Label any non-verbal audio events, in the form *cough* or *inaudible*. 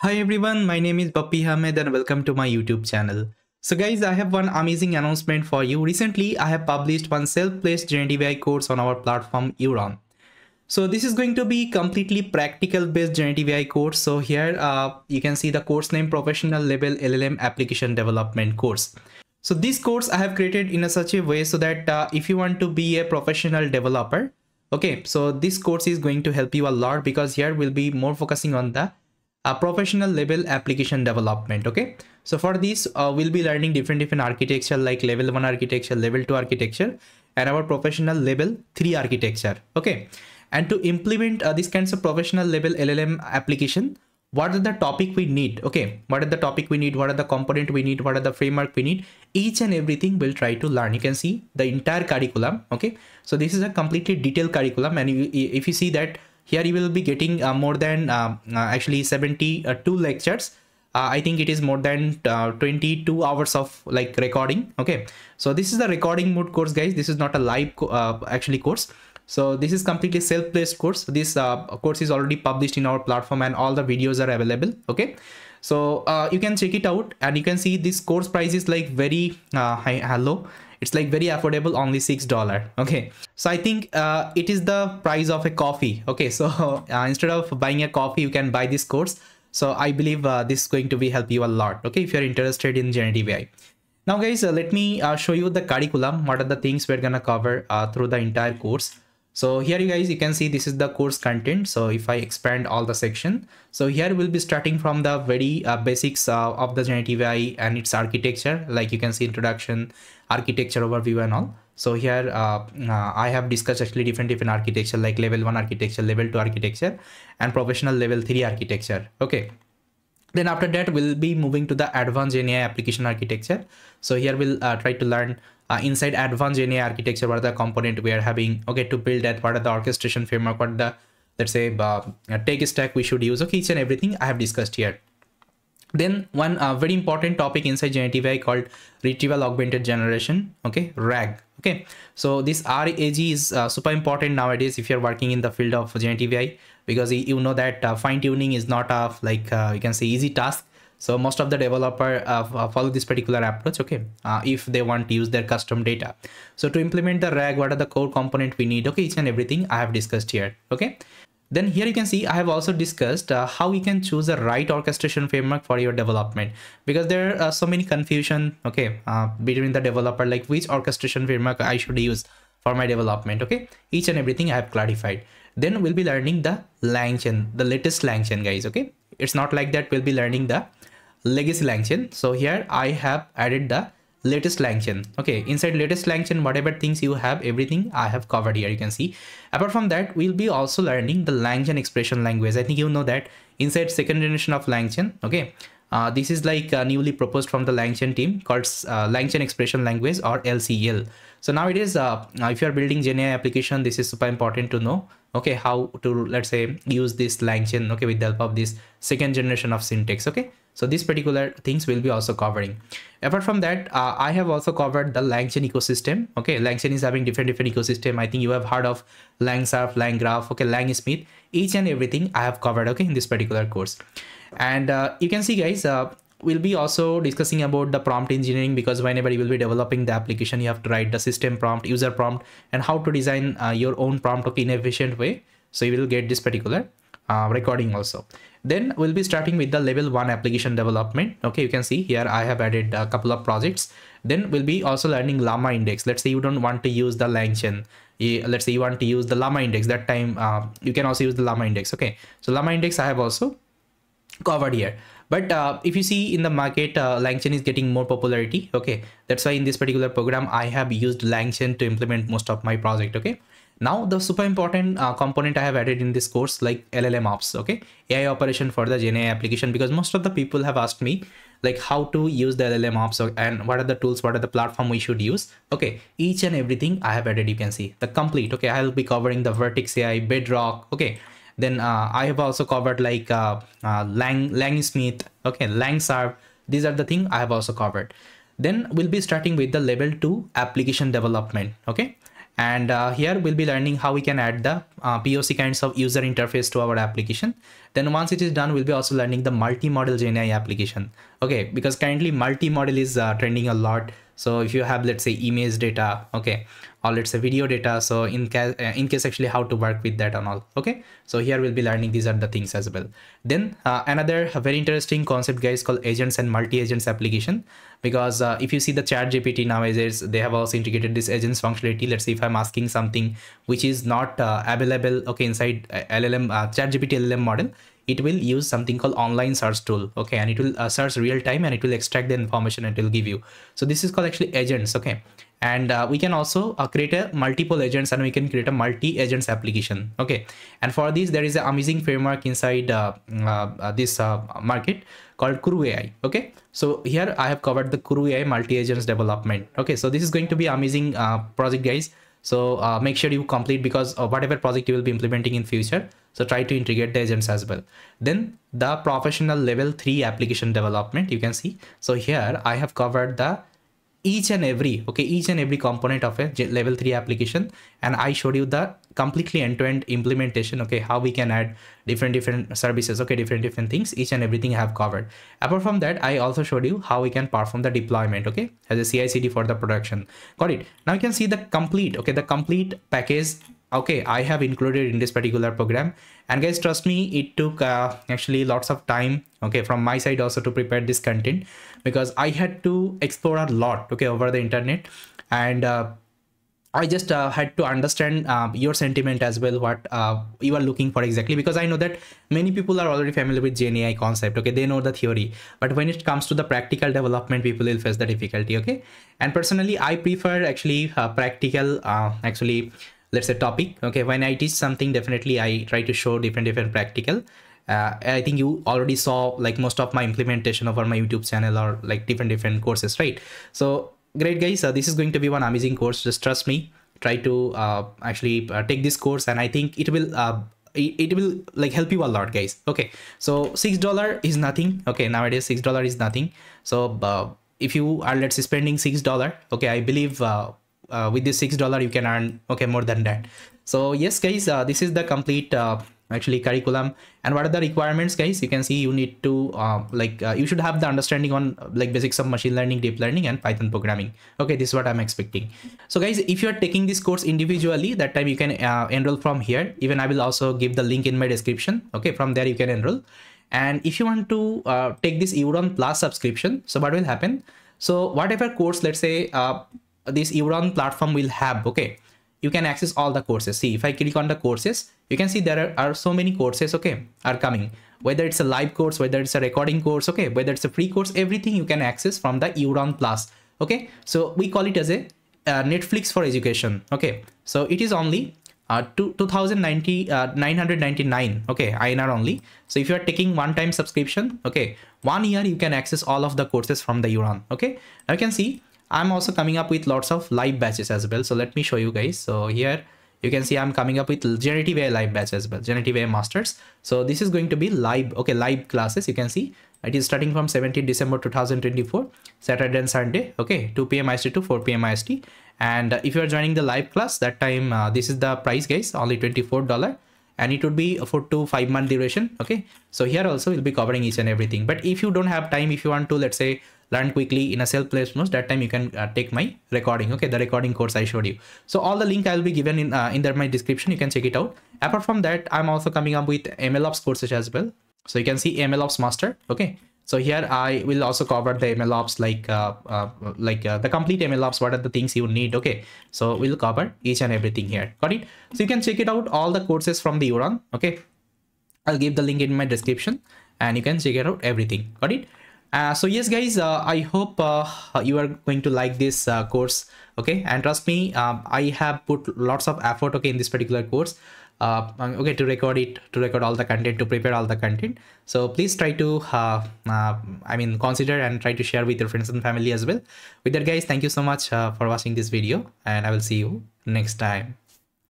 Hi everyone, my name is Bappy Hamed and welcome to my YouTube channel. So guys, I have one amazing announcement for you. Recently, I have published one self-placed generative AI course on our platform Euron. So this is going to be completely practical based generative AI course. So here uh, you can see the course name professional level LLM application development course. So this course I have created in a such a way so that uh, if you want to be a professional developer, okay, so this course is going to help you a lot because here we'll be more focusing on the uh, professional level application development. Okay, so for this uh, we'll be learning different different architecture like level one architecture, level two architecture, and our professional level three architecture. Okay, and to implement uh, these kinds of professional level LLM application what are the topic we need okay what are the topic we need what are the component we need what are the framework we need each and everything we'll try to learn you can see the entire curriculum okay so this is a completely detailed curriculum and if you see that here you will be getting uh, more than uh, uh, actually 72 lectures. Uh, i think it is more than uh, 22 hours of like recording. Okay. So this is the recording mode course guys. This is not a live co uh, actually course. So this is completely self-placed course. This course is already published in our platform and all the videos are available. Okay. So you can check it out and you can see this course price is like very high hello it's like very affordable only six dollar. Okay. So i think uh, it is the price of a coffee. Okay. So *laughs* uh, instead of buying a coffee you can buy this course. So i believe uh, this is going to be help you a lot. Okay. If you're interested in generative ai now guys uh, let me uh, show you the curriculum. What are the things we're gonna cover uh, through the entire course so here you guys you can see this is the course content. So if i expand all the section so here we'll be starting from the very uh, basics uh, of the generative ai and its architecture like you can see introduction architecture overview and all. So here uh, uh i have discussed actually different different architecture like level 1 architecture level 2 architecture and professional level 3 architecture. Okay. Then after that we'll be moving to the advanced GenAI application architecture. So here we'll uh, try to learn uh, inside advanced GenAI architecture, what are the component we are having, okay, to build that, what are the orchestration framework, what the, let's say, uh, tech stack we should use, okay, each and everything I have discussed here. Then one uh, very important topic inside generative AI called retrieval augmented generation, okay, RAG, okay. So this RAG is uh, super important nowadays if you're working in the field of generative AI because you know that uh, fine tuning is not a like uh, you can say easy task so most of the developer uh, follow this particular approach okay? Uh, if they want to use their custom data. So to implement the rag what are the core component we need okay? Each and everything i have discussed here okay? Then here you can see I have also discussed uh, how you can choose the right orchestration framework for your development. Because there are so many confusion okay uh, between the developer like which orchestration framework I should use for my development okay? Each and everything I have clarified. Then we'll be learning the LangChain, the latest LangChain guys, okay? It's not like that we'll be learning the legacy LangChain. So here I have added the latest LangChain. Okay, inside latest LangChain, whatever things you have, everything I have covered here, you can see. Apart from that, we'll be also learning the LangChain expression language. I think you know that inside second generation of LangChain, okay? Uh, this is like uh, newly proposed from the LangChain team called uh, LangChain expression language or LCEL. So now it is, uh, if you are building GenAI application, this is super important to know okay how to let's say use this langchain okay with the help of this second generation of syntax okay so these particular things will be also covering. Apart from that uh, i have also covered the langchain ecosystem. Okay langchain is having different different ecosystem. I think you have heard of LangServe langgraph okay langsmith each and everything i have covered okay in this particular course. And uh, you can see guys uh, we'll be also discussing about the prompt engineering because whenever you will be developing the application you have to write the system prompt user prompt and how to design uh, your own prompt okay, in efficient way. So you will get this particular uh, recording also. Then we'll be starting with the level one application development. Okay you can see here i have added a couple of projects. Then we'll be also learning LlamaIndex. Let's say you don't want to use the langchain let's say you want to use the LlamaIndex. That time uh, you can also use the LlamaIndex. Okay so LlamaIndex i have also covered here. But uh, if you see in the market uh, langchain is getting more popularity. Okay that's why in this particular program i have used langchain to implement most of my project. Okay now the super important uh, component i have added in this course like llm ops okay ai operation for the GenAI application because most of the people have asked me like how to use the llm ops and what are the tools what are the platform we should use okay each and everything i have added you can see the complete okay i'll be covering the vertex ai bedrock okay then uh, I have also covered like uh, uh, Lang Langsmith, okay, LangServe. These are the thing I have also covered. Then we'll be starting with the level two application development, okay. And uh, here we'll be learning how we can add the uh, POC kinds of user interface to our application. Then once it is done, we'll be also learning the multimodal GenAI application. Okay, because currently multimodal is uh, trending a lot. So if you have, let's say, image data, okay, or let's say video data. So in case, uh, in case actually how to work with that and all. Okay, so here we'll be learning these are the things as well. Then uh, another very interesting concept, guys, called agents and multi-agents application. Because uh, if you see the chat GPT nowadays, they have also integrated this agents functionality. Let's say if I'm asking something which is not uh, available, okay, inside uh, LLM, uh, chat GPT LLM model, it will use something called online search tool okay? And it will uh, search real time and it will extract the information and it will give you. So this is called actually agents okay? And uh, we can also uh, create a multiple agents and we can create a multi agents application okay? And for this there is an amazing framework inside uh, uh, uh this market called CrewAI okay? So here i have covered the CrewAI multi agents development okay? So this is going to be amazing project guys so uh, make sure you complete because of whatever project you will be implementing in future. So try to integrate the agents as well. Then the professional level three application development, you can see. So here I have covered the each and every okay each and every component of a level 3 application. And i showed you the completely end-to-end -end implementation okay how we can add different different services okay different different things. Each and everything i have covered. Apart from that i also showed you how we can perform the deployment okay as a ci cd for the production. Got it? Now you can see the complete okay the complete package. Okay i have included in this particular program. And guys trust me it took uh, actually lots of time okay from my side also to prepare this content because i had to explore a lot okay over the internet. And uh, I just uh, had to understand uh, your sentiment as well, what uh, you are looking for exactly, because I know that many people are already familiar with GenAI concept. Okay, they know the theory, but when it comes to the practical development, people will face the difficulty. Okay, and personally, I prefer actually uh, practical, uh, actually let's say topic okay? When i teach something definitely i try to show different different practical uh, i think you already saw like most of my implementation over my youtube channel or like different different courses right? So great guys. Uh, this is going to be one amazing course. Just trust me. Try to uh, actually uh, take this course and i think it will uh, it, will like help you a lot guys. Okay. So six dollar is nothing. Okay. Nowadays six dollar is nothing. So uh, if you are let's say spending six dollar okay i believe uh, with this six dollar you can earn okay more than that. So yes guys. Uh, this is the complete uh, actually curriculum. And what are the requirements guys? You can see you need to uh, like uh, you should have the understanding on like basics of machine learning deep learning and python programming. Okay this is what i'm expecting. So guys if you are taking this course individually that time you can uh, enroll from here. Even i will also give the link in my description. Okay from there you can enroll. And if you want to uh, take this Euron plus subscription so what will happen? So whatever course let's say uh, this Euron platform will have, okay, you can access all the courses. See, if I click on the courses, you can see there are, are so many courses, okay, are coming. Whether it's a live course, whether it's a recording course, okay, whether it's a free course, everything you can access from the Euron Plus, okay. So we call it as a uh, Netflix for education, okay. So it is only uh, 2090 uh, 999 okay INR only so if you are taking one time subscription okay one year you can access all of the courses from the Euron okay now you can see I'm also coming up with lots of live batches as well. So let me show you guys. So here you can see I'm coming up with generative AI live batch as well, generative AI masters. So this is going to be live, okay, live classes. You can see it is starting from 17 December 2024, Saturday and Sunday, okay, 2 p.m. IST to 4 p.m. IST. And if you are joining the live class, that time uh, this is the price, guys, only $24 and it would be for two five month duration okay? So here also we'll be covering each and everything. But if you don't have time if you want to let's say learn quickly in a self-paced mode that time you can uh, take my recording okay? The recording course i showed you. So all the link i'll be given in uh, in the, my description. You can check it out. Apart from that i'm also coming up with mlops courses as well. So you can see mlops master okay so here i will also cover the mlops like uh, uh like uh, the complete mlops what are the things you need okay? So we'll cover each and everything here. Got it? So you can check it out all the courses from the Euron okay? I'll give the link in my description and you can check it out everything. Got it? Uh, so yes guys uh, i hope uh, you are going to like this uh, course okay? And trust me um, i have put lots of effort okay in this particular course uh, okay to record it to record all the content to prepare all the content. So please try to uh, uh, i mean consider and try to share with your friends and family as well. With that guys thank you so much uh, for watching this video and i will see you next time